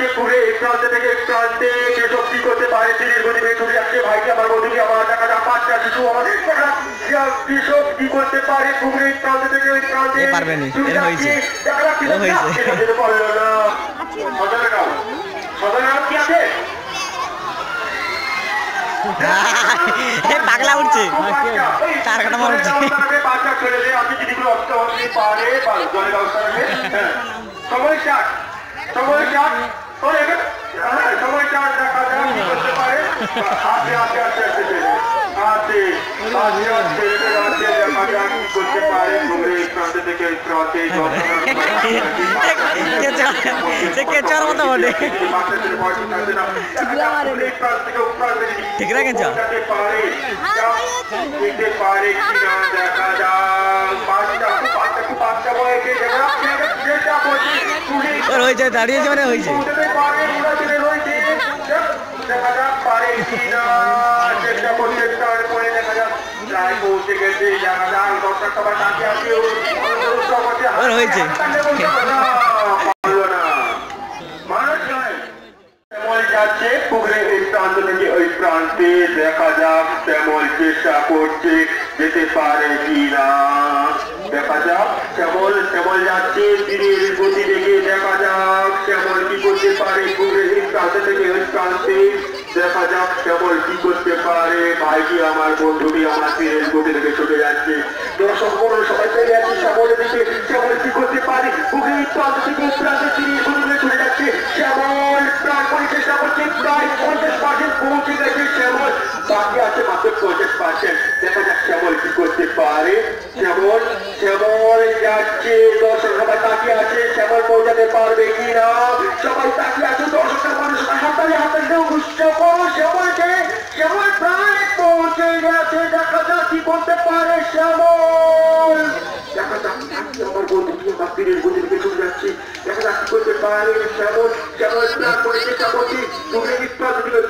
আজকে ঘুরে এক প্রান্তে থেকে এক প্রান্তে কে শক্তি করতে পারে দিনের গতিবে ঘুরে আজকে ভাইকে আমার বন্ধুকে আমার টাকা যা পাঁচটা শিশু আমার কৃষক কি পাগলা উঠছে। তার কাটা মার উঠছে সময় চাট সময় চাট কেচার মতো বলে ঠিক রে কেচা দেখা যাক পাঁচটা পাঁচটা পাঁচটা বলে কে দেখা ওর হয়েছে, দাঁড়িয়েছে মানে হয়েছে। ওর হয়েছে। থেকে দেখা যাক শ্যামল চেষ্টা করছে যেতে পারে কিনা দেখা যাক। শ্যামল শ্যামল যাচ্ছে তীরের গতি দেখে দেখা যাক শ্যামল কি করতে পারে। প্রান্ত থেকে দেখা যাক শ্যামল কি করতে পারে। ভাইটি আমার বন্ধুটি আমার তীরের গতি দেখে ছুটে যাচ্ছে। সবাই প্রায় পঞ্চাশ পৌঁছে বাকি আছে মাত্র পঞ্চাশ পার্সেন্ট দেখা যাক শ্যামল কি করতে পারে। শ্যামল শ্যামল যাচ্ছে। দর্শক সবাই তাকিয়ে আছে শ্যামল পৌঁছাতে পারবে কি না সবাই তাকিয়ে আছে দর্শকটা মানুষ করো। শ্যামল প্রায় পৌঁছে গেছে। দেখা যাক কি করতে পারে শ্যামল। দেখা যাক আমার বন্ধু থেকে ছুটে যাচ্ছে। দেখা যাক কি করতে পারে তুমি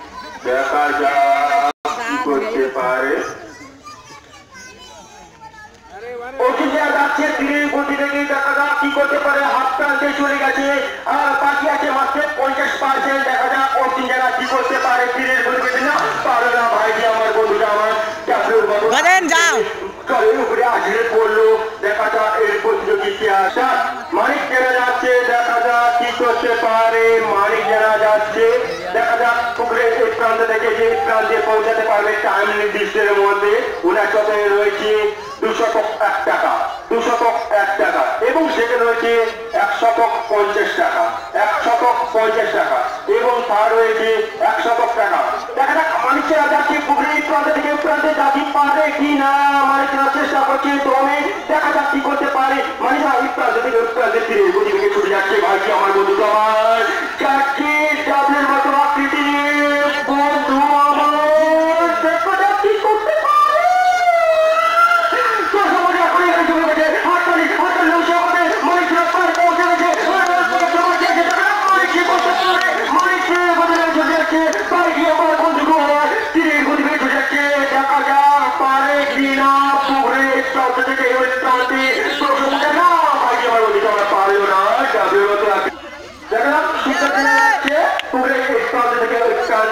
দেখা যাক কি করতে পারে যারা যাচ্ছে তীরের গতি রেখে দেখা যাক কি করতে পারে হাত প্রান্তে চলে গেছে আর বাকি আছে পঞ্চাশ পার্সেন্ট দেখা যাক অর্জুন যারা কি করতে পারে তীরের গতি নির্দিষ্টের মধ্যে সাথে রয়েছে দুশত এক টাকা দুশত এক টাকা এবং সেখানে রয়েছে এক শতক পঞ্চাশ টাকা এক শতক পঞ্চাশ টাকা এবং তার রয়েছে এক শতক টাকা। দেখা যাক যাচ্ছে পুকুরে এই প্রান্ত থেকে প্রান্তে পারে কি না? মানিকরা চেষ্টা করছে দমে দেখা যাক কি করতে পারে। মানিকরা এই প্রান্ত থেকে প্রান্তে ফিরে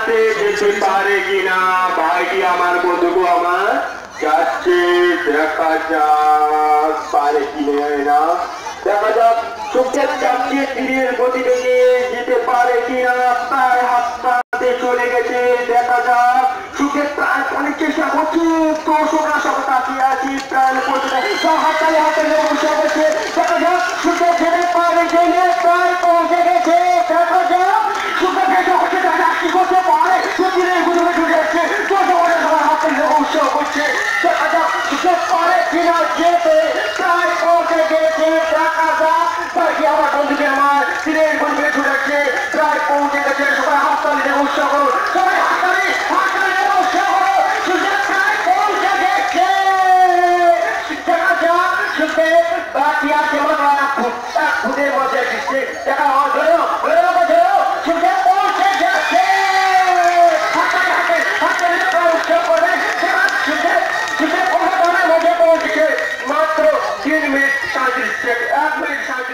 পারে কিনা? ভাইটি আমার বন্ধু আমার? যাচ্ছে, দেখা যাক, পারে কি না। দেখা যাক যেতে কিনা। চলে গেছে, দেখা যাক। সুখের প্রায় অনেক চেষ্টা তো প্রাণ করছে হাতে দেখা যাক করছে দেখা যাক সুখের পারে কিনা যেতে প্রায় পৌঁছে গেছে দেখা যাক বাকি আমার বন্ধুকে আমার তীরের গতিবেগে ছুটে যাচ্ছে প্রায় পৌঁছে গেছে, সবাই হাততালি দিয়ে উৎসাহ করুন সবাই হাততালি হাততালি বাকি আছে দেখা হয় ধরো। 20 minutes, trying to do the circuit. I'm trying to